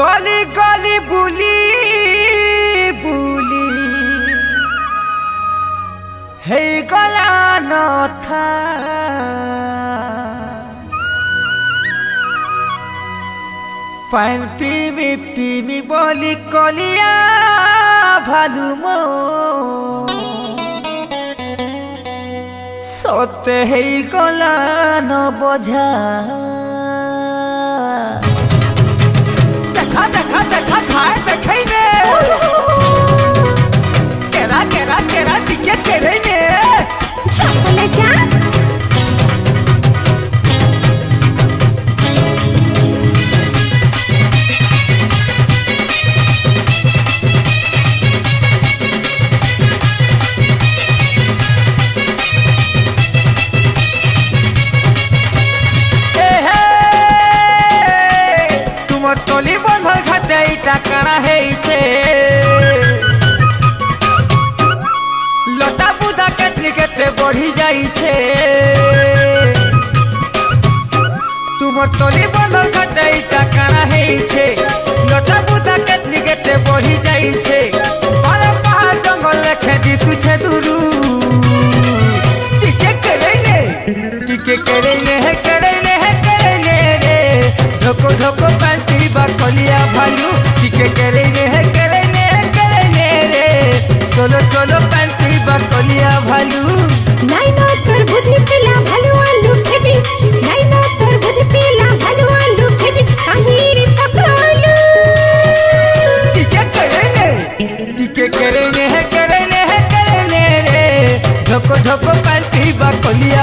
গলি গলি বুলি বুলি। হেই গলা নথা। পাইন পিমি পিমি বলি কলিয়া ভালু সতে হেই গলা নবঝা। देखा देखा देखा खाए देखे ने केरा केरा केरा टिके केरे ने जा যাইছে তোমার তলি বন্ধ খাতে ইটা কানা হেইছে। লটা বুদা কেটলি গেটে বহি যাইছে। পারা পাহাড় জঙ্গল লেখে দিশুছে দুরু। টিকে কেড়ে নে, টিকে কেড়ে নে ढोको ढोको पार्टी बा कोलिया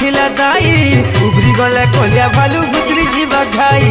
उठिला दाई उबरी गला कोलिया भालू गुजरी जीवा खाई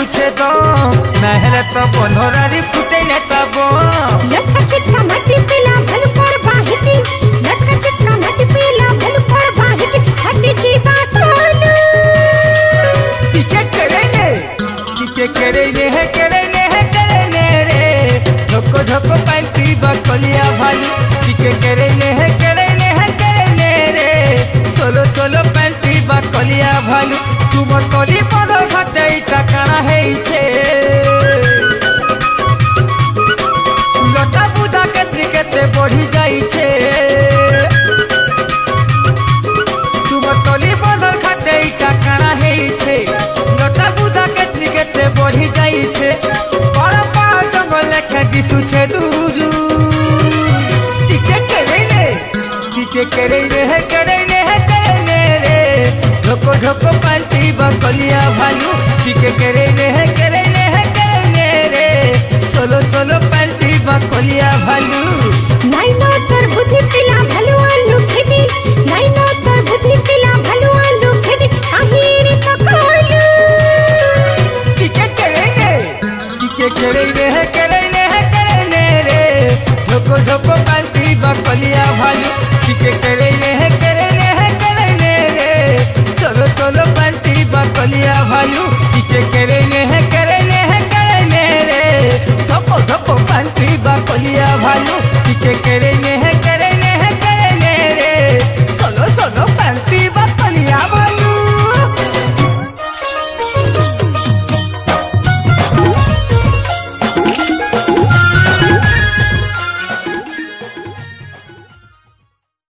ফুলছে তো না হলে তো फुटे ফুটে तबो लखा লটকা माटी মাটি भल पर बाहिती। लखा লটকা माटी মাটি भल पर बाहिती। বাহিতি হাটি চিতা তোল টিকে करे ने? टिके करे ने है करे ने है करे ने रे? ढोको ढोको पान पीबा कोलिया भाई टिके करे ने है करे ने है करे ने रे? सोलो सोलो पान पीबा कोलिया तू तुम कोली पड़ो रहे छे लटा बुदा के त्रिकेते बढ़ी जाई छे तुम तली बदल खटे इटा कणा हे छे लटा बुदा के त्रिकेते बढ़ी जाई छे पर पार जंगल लेखे दिसु छे दूरू। टिके करे रे टिके करे रे करे रे करे रे। ढोको ढोको पाल्टी बकलिया भाई। जी के करे ने है, करे ने है, करे ने रे। सोलो सोलो पल्टी बकोलिया भालू। नाइनो, तर बुद्धि पिला